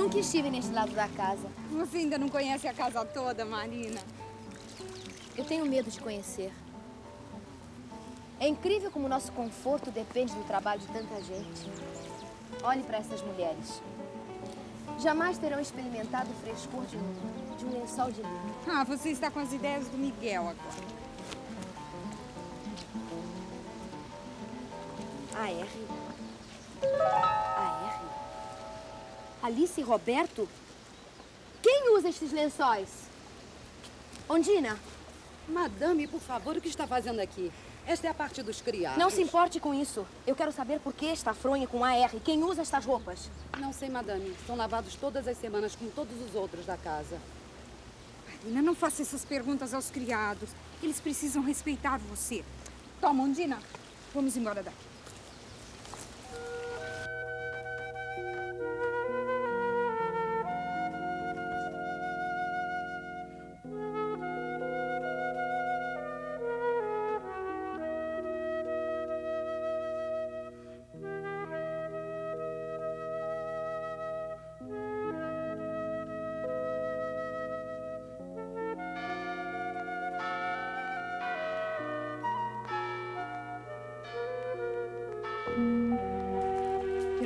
Nunca estive neste lado da casa. Você ainda não conhece a casa toda, Marina? Eu tenho medo de conhecer. É incrível como o nosso conforto depende do trabalho de tanta gente. Olhe para essas mulheres. Jamais terão experimentado o frescor de um, de um lençol de linho. Ah, você está com as ideias do Miguel agora. A R. Alice e Roberto? Quem usa estes lençóis? Ondina? Madame, por favor, o que está fazendo aqui? Esta é a parte dos criados. Não se importe com isso. Eu quero saber por que está fronha com AR. Quem usa estas roupas? Não sei, madame. São lavados todas as semanas, como todos os outros da casa. Marina, não faça essas perguntas aos criados. Eles precisam respeitar você. Toma, Ondina. Vamos embora daqui.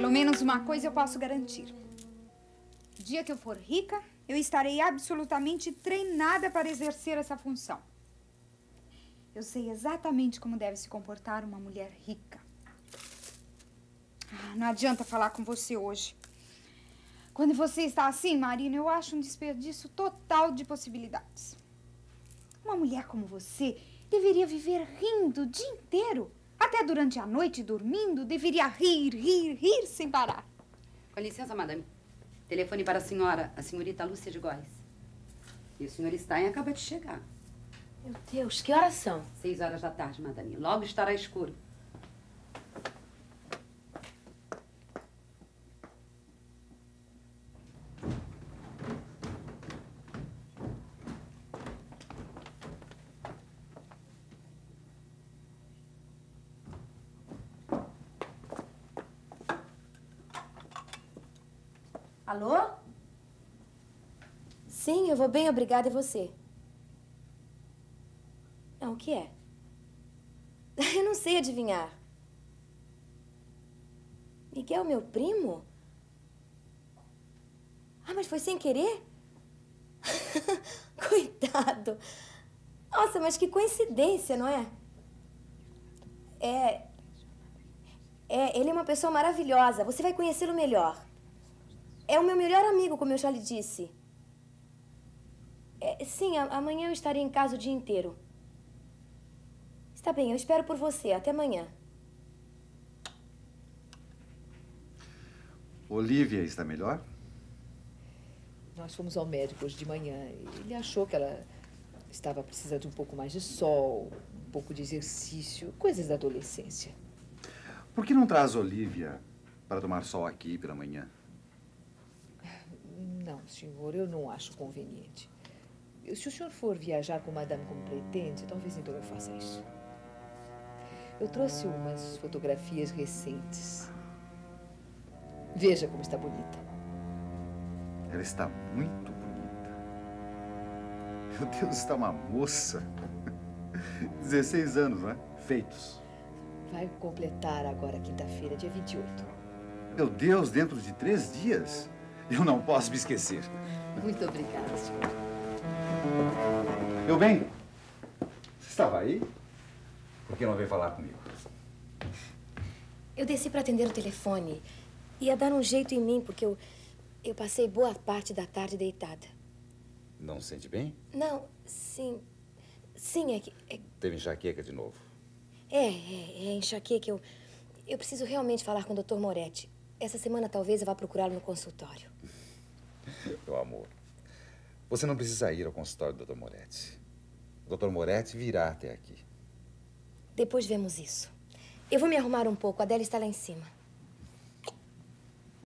Pelo menos uma coisa eu posso garantir. O dia que eu for rica, eu estarei absolutamente treinada para exercer essa função. Eu sei exatamente como deve se comportar uma mulher rica. Ah, não adianta falar com você hoje. Quando você está assim, Marina, eu acho um desperdício total de possibilidades. Uma mulher como você deveria viver rindo o dia inteiro. Até durante a noite, dormindo, deveria rir, rir, rir sem parar. Com licença, madame. Telefone para a senhora, a senhorita Lúcia de Góes. E o senhor Stein acaba de chegar. Meu Deus, que horas são? Seis horas da tarde, madame. Logo estará escuro. Alô? Sim, eu vou bem, obrigada. E você? Não, o que é? Eu não sei adivinhar. Miguel, meu primo? Ah, mas foi sem querer? Coitado. Nossa, mas que coincidência, não é? É. É, ele é uma pessoa maravilhosa. Você vai conhecê-lo melhor. É o meu melhor amigo, como eu já lhe disse. É, sim, a- amanhã eu estarei em casa o dia inteiro. Está bem, eu espero por você. Até amanhã. Olivia está melhor? Nós fomos ao médico hoje de manhã. e Ele achou que ela estava precisando de um pouco mais de sol, um pouco de exercício, coisas da adolescência. Por que não traz Olivia para tomar sol aqui pela manhã? Senhor, eu não acho conveniente. Se o senhor for viajar com madame como pretende, talvez então eu faça isso. Eu trouxe umas fotografias recentes. Veja como está bonita. Ela está muito bonita. Meu Deus, está uma moça. 16 anos, não é? Feitos. Vai completar agora quinta-feira, dia 28. Meu Deus, dentro de três dias? Eu não posso me esquecer. Muito obrigada, senhor. Meu bem, você estava aí? Por que não veio falar comigo? Eu desci para atender o telefone. Ia dar um jeito em mim, porque eu, eu passei boa parte da tarde deitada. Não se sente bem? Não, sim. Sim, é que. É, Teve enxaqueca de novo. é, é, é enxaqueca. Eu, eu preciso realmente falar com o Dr. Moretti. Essa semana talvez eu vá procurá-lo no consultório. Meu amor, você não precisa ir ao consultório do Dr. Moretti. O Dr. Moretti virá até aqui. Depois vemos isso. Eu vou me arrumar um pouco. A Adélia está lá em cima.